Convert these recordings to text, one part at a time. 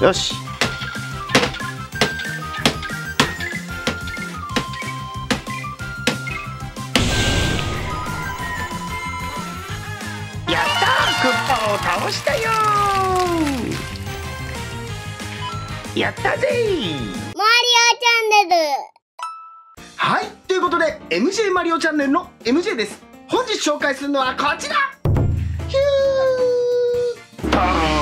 よし。やったー！クッパを倒したよー！やったぜー！マリオチャンネル。はいということで MJ マリオチャンネルの MJ です。本日紹介するのはこちら！ヒュー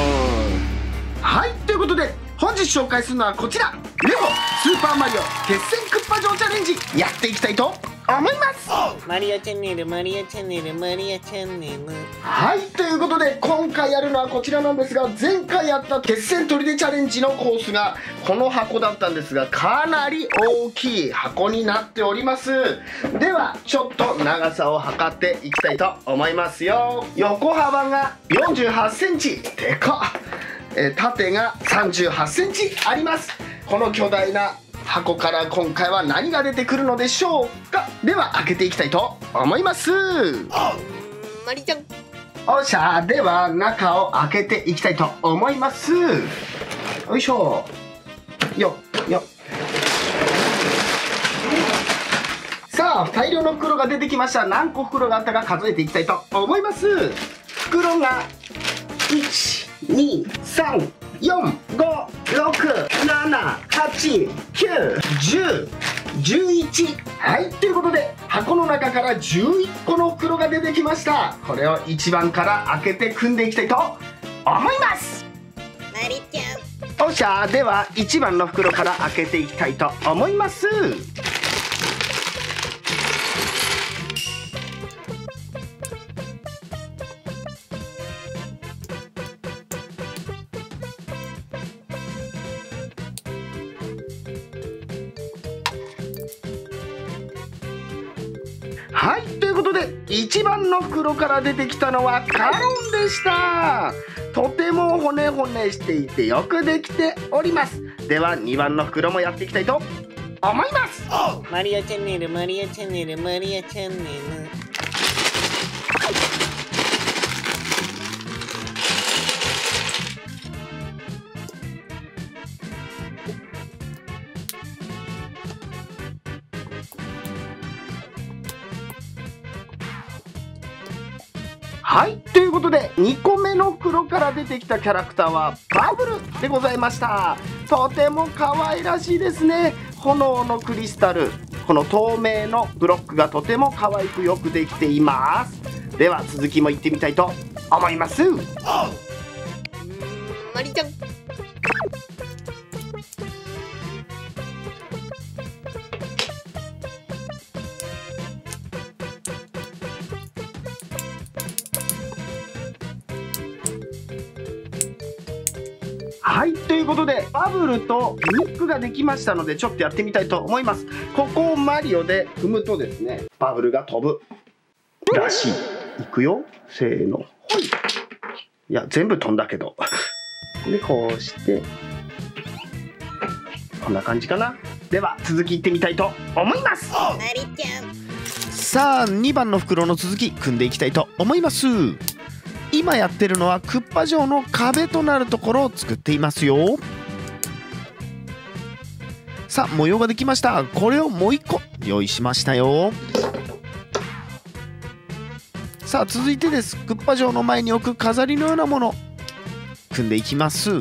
本日紹介するのはこちら。レゴスーパーマリオ決戦クッパ城チャレンジ。やっていきたいと。思います。マリオチャンネル、マリオチャンネル、マリオチャンネル。はいということで今回やるのはこちらなんですが前回やった決戦砦チャレンジのコースがこの箱だったんですがかなり大きい箱になっております。ではちょっと長さを測っていきたいと思いますよ。横幅が4 8センチ。でかっえー縦が3 8センチあります。この巨大な箱から今回は何が出てくるのでしょうか？では開けていきたいと思います。マリちゃん。おっしゃ。では中を開けていきたいと思います。よいしょ。よよさあ大量の袋が出てきました。何個袋があったか数えていきたいと思います。袋が1234567891011はいということで箱の中から11個の袋が出てきました。これを1番から開けて組んでいきたいと思います。マリちゃん。おっしゃでは1番の袋から開けていきたいと思いますはいということで1番の袋から出てきたのはカロンでした。とても骨骨していてよくできております。では2番の袋もやっていきたいと思います。マリオチャンネル、マリオチャンネル、マリオチャンネル。袋から出てきたキャラクターはバブルでございました。とても可愛らしいですね。炎のクリスタル。この透明のブロックがとても可愛くよくできています。では続きも行ってみたいと思います。マリちゃん。いということでバブルとギミックができましたのでちょっとやってみたいと思います。ここをマリオで踏むとですねバブルが飛ぶ。らしい。いくよ。せーの。ほい。いや全部飛んだけど。でこうして。こんな感じかな。では続きいってみたいと思います。マリちゃん。さあ2番の袋の続き組んでいきたいと思います今やってるのはクッパ城の壁となるところを作っていますよ。さあ模様ができました。これをもう一個用意しましたよ。さあ続いてです。クッパ城の前に置く飾りのようなもの。組んでいきます。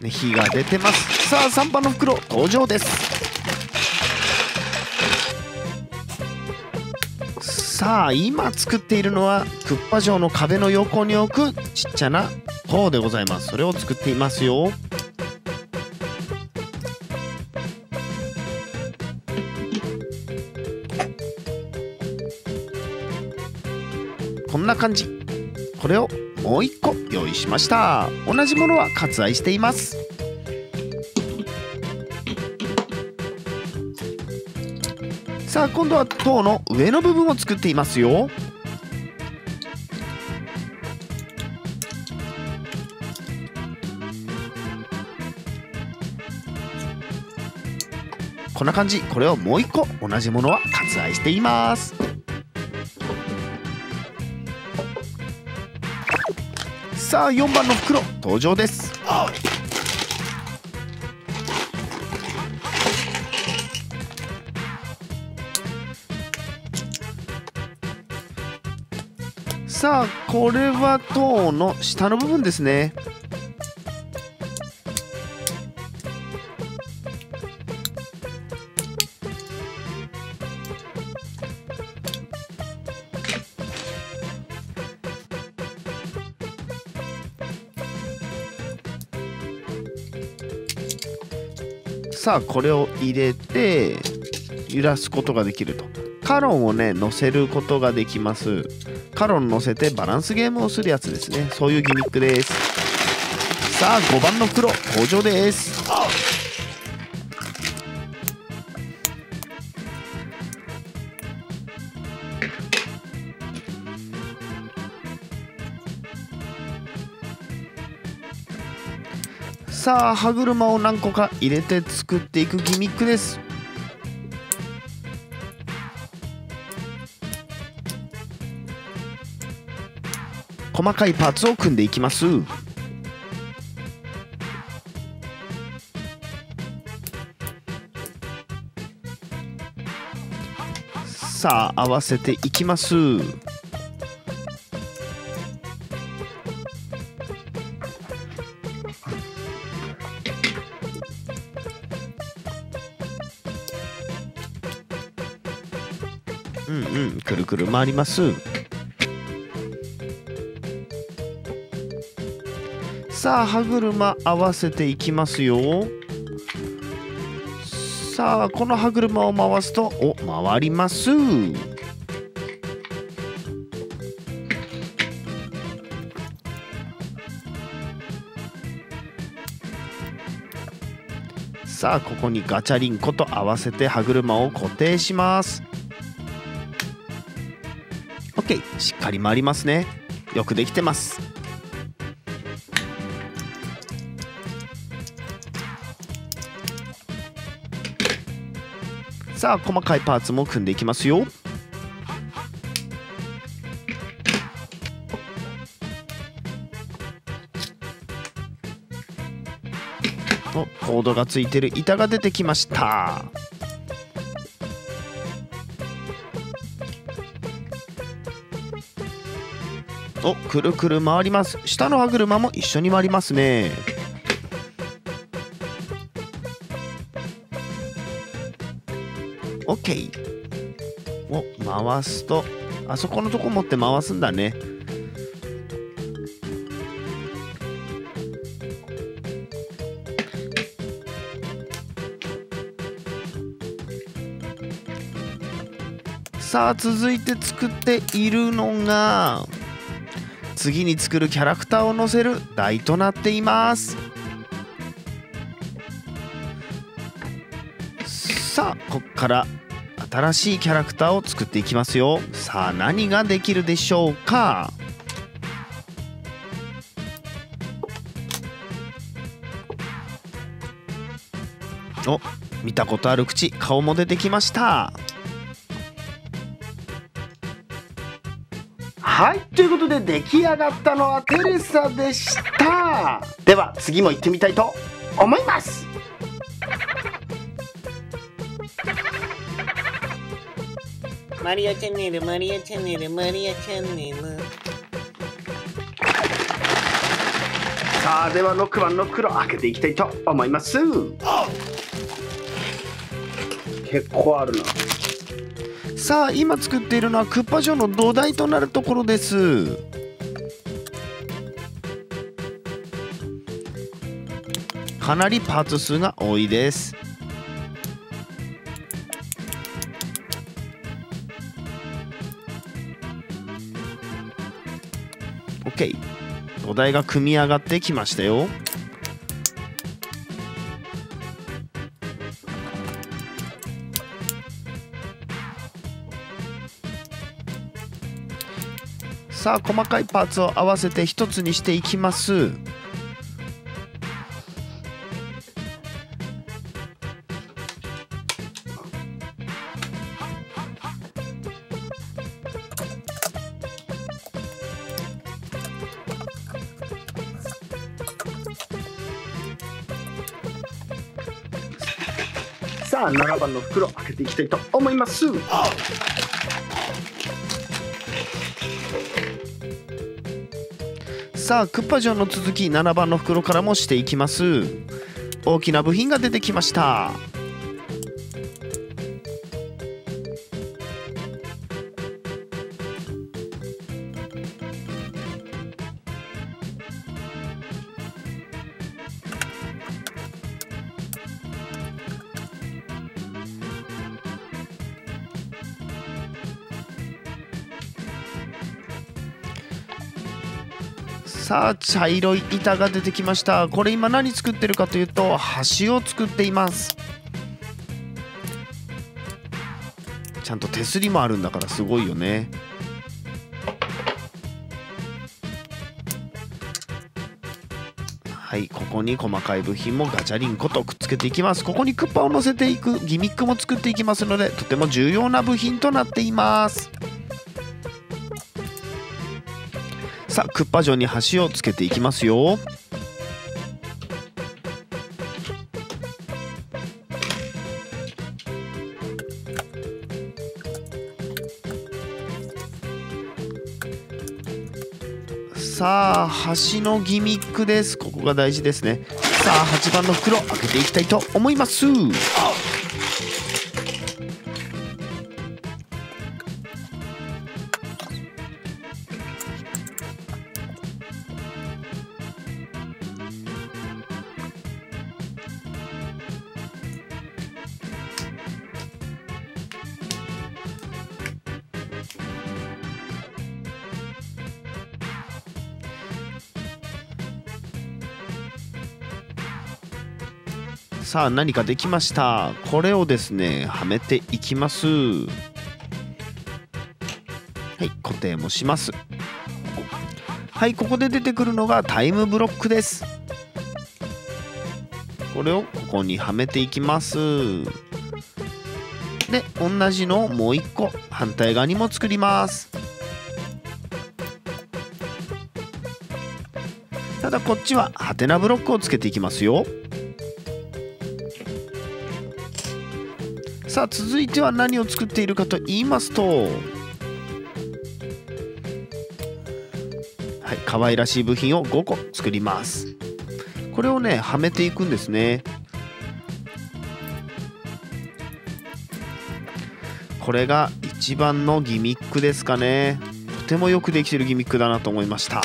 ね火が出てます。さあ3番の袋登場です。さあ今作っているのはクッパ城の壁の横に置くちっちゃな塔でございます。それを作っていますよ。こんな感じ。これをもう一個用意しました。同じものは割愛しています。さあ今度は塔の上の部分を作っていますよ。こんな感じ。これをもう一個同じものは割愛しています。さあ4番の袋登場です。さあこれは塔の下の部分ですね。さあこれを入れて揺らすことができると。カロンをね乗せることができます。カロン乗せてバランスゲームをするやつですね。そういうギミックです。さあ5番の黒登場です。さあ歯車を何個か入れて作っていくギミックです。細かいパーツを組んでいきます。さあ合わせていきます。うんうんくるくる回ります。さあ歯車合わせていきますよ。さあこの歯車を回すとお回ります。さあここにガチャリンコと合わせて歯車を固定します。OK しっかり回りますね。よくできてます。さあ細かいパーツも組んでいきますよ。おコードがついてる。板が出てきました。おくるくる回ります。下の歯車も一緒に回りますね。OK を回すとあそこのとこ持って回すんだね。さあ続いて作っているのが次に作るキャラクターを載せる台となっています。さあここから新しいキャラクターを作っていきますよ。さあ何ができるでしょうか？お見たことある口。顔も出てきました。はいということで出来上がったのはテレサでした。では次も行ってみたいと思います。マリオチャンネル、マリオチャンネル、マリオチャンネル。さあでは6番の黒開けていきたいと思います。結構あるな。さあ今作っているのはクッパ城の土台となるところです。かなりパーツ数が多いです OK 土台が組み上がってきましたよ。さあ細かいパーツを合わせて一つにしていきます。パンの袋開けていきたいと思います。さあクッパ城の続き7番の袋からもしていきます。大きな部品が出てきました。さあ茶色い板が出てきました。これ今何作ってるかというと橋を作っています。ちゃんと手すりもあるんだからすごいよね。はいここに細かい部品もガチャリンコとくっつけていきます。ここにクッパを乗せていくギミックも作っていきますのでとても重要な部品となっています。さあクッパ城に橋をつけていきますよ。さあ橋のギミックです。ここが大事ですね。さあ8番の袋開けていきたいと思います。さあ何かできました。これをですねはめていきます。はい固定もします。はいここで出てくるのがタイムブロックです。これをここにはめていきます。で同じのをもう1個反対側にも作ります。ただこっちはハテナブロックをつけていきますよ。さあ続いては何を作っているかと言いますとはい可愛らしい部品を5個作ります。これをねはめていくんですね。これが一番のギミックですかね。とてもよくできてるギミックだなと思いました。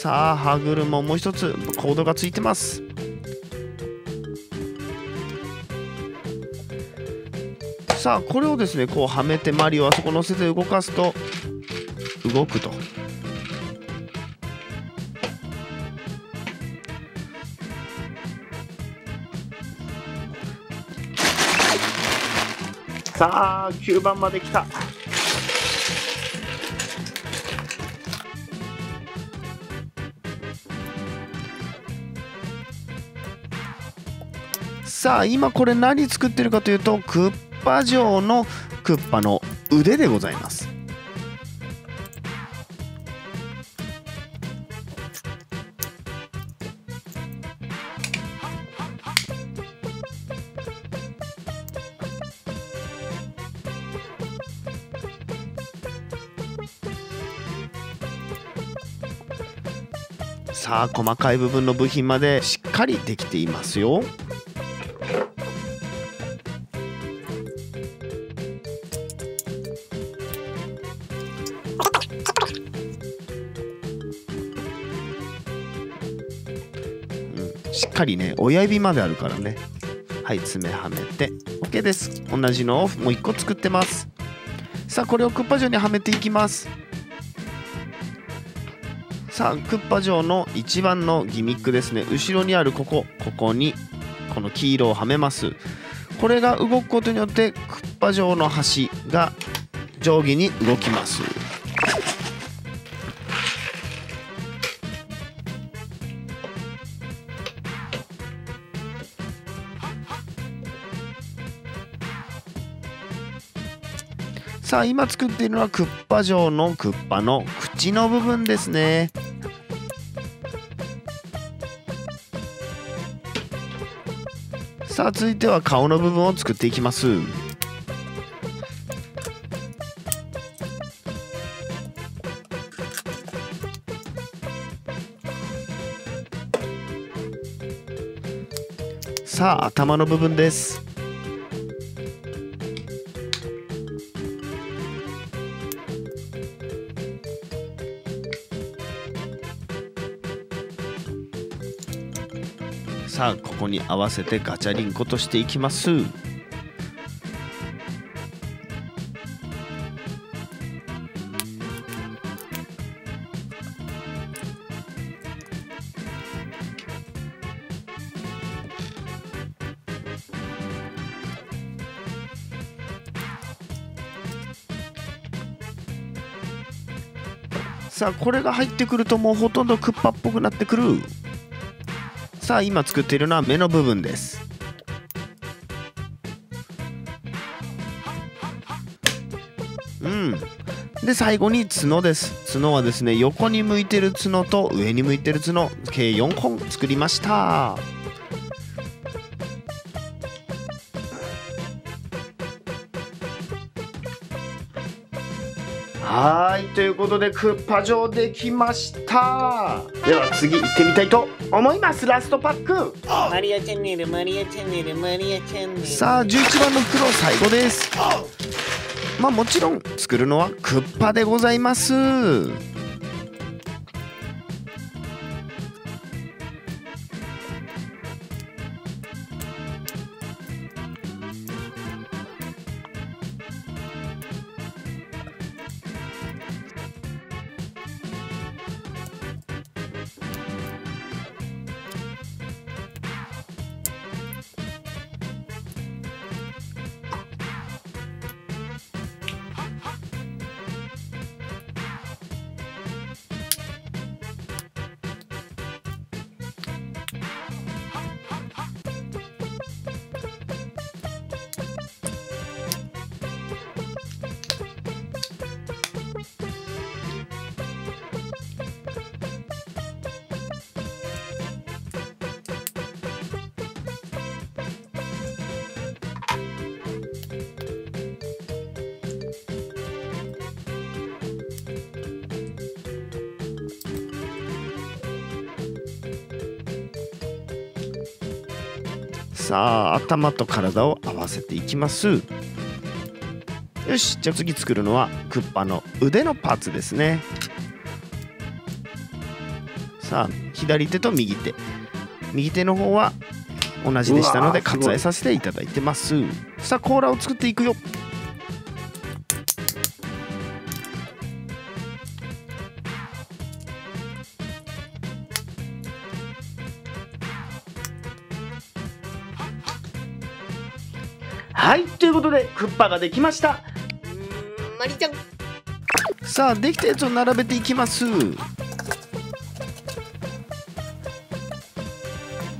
さあ歯車もう一つコードがついてます。さあこれをですねこうはめてマリオあそこ乗せて動かすと動くと。さあ9番まで来た。さあ今これ何作ってるかというとクッパ城のクッパの腕でございます。さあ細かい部分の部品までしっかりできていますよ。かりね親指まであるからね。はい爪はめて。OK です。同じのをもう1個作ってます。さあこれをクッパ城にはめていきます。さあクッパ城の一番のギミックですね。後ろにあるここ。ここにこの黄色をはめます。これが動くことによってクッパ城の端が上下に動きます。さあ今作っているのはクッパ城のクッパの口の部分ですね。さあ続いては顔の部分を作っていきます。さあ頭の部分です。さあここに合わせてガチャリンコとしていきます。さあこれが入ってくるともうほとんどクッパっぽくなってくる。さあ今作っているのは目の部分です。うん。で最後に角です。角はですね横に向いてる角と上に向いてる角計4本作りました。ということでクッパ城できました。では次行ってみたいと思います。ラストパック。マリオチャンネルマリオチャンネルマリオチャンネル。さあ11番の袋最後です。まあもちろん作るのはクッパでございますさあ頭と体を合わせていきます。よしじゃあ次作るのはクッパの腕のパーツですね。さあ左手と右手。右手の方は同じでしたので割愛させていただいてます。さあ甲羅を作っていくよクッパができました。マリちゃん。さあできたやつを並べていきます。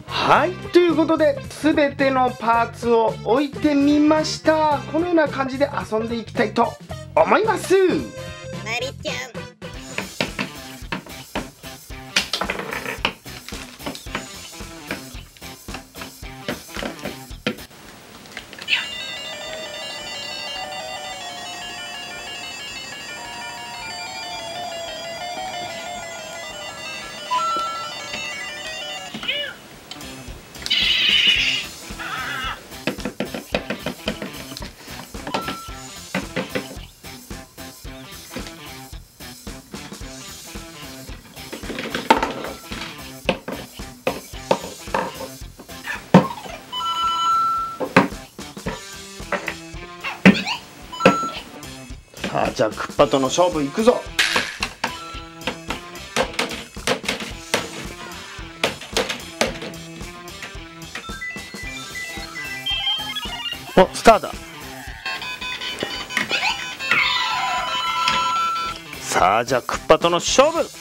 はいということで全てのパーツを置いてみました。このような感じで遊んでいきたいと思います。マリちゃんさあじゃあクッパとの勝負いくぞ。おスターだ。さあじゃあクッパとの勝負。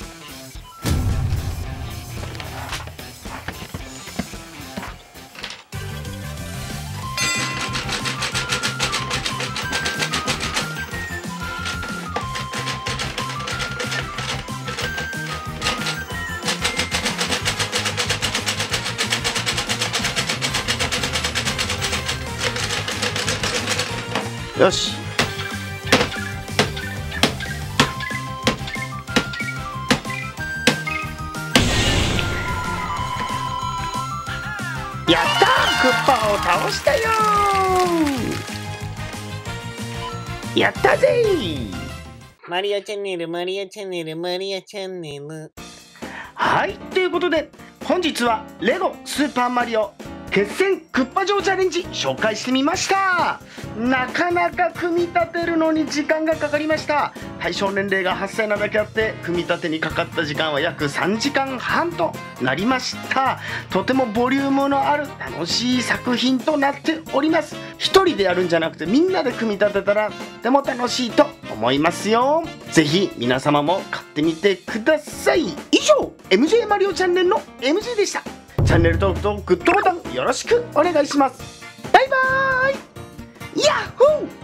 よし。やったー！クッパを倒したよやったぜマリオチャンネル、マリオチャンネル、マリオチャンネル。はいということで本日はレゴスーパーマリオ決戦クッパ城チャレンジ紹介してみました。なかなか組み立てるのに時間がかかりました。対象年齢が8歳なだけあって組み立てにかかった時間は約3時間半となりました。とてもボリュームのある楽しい作品となっております。一人でやるんじゃなくてみんなで組み立てたらとても楽しいと思いますよ。ぜひ皆様も買ってみてください。以上 MJ マリオチャンネルの MJ でした。チャンネル登録とグッドボタンよろしくお願いします。バイバーイ！ヤッホー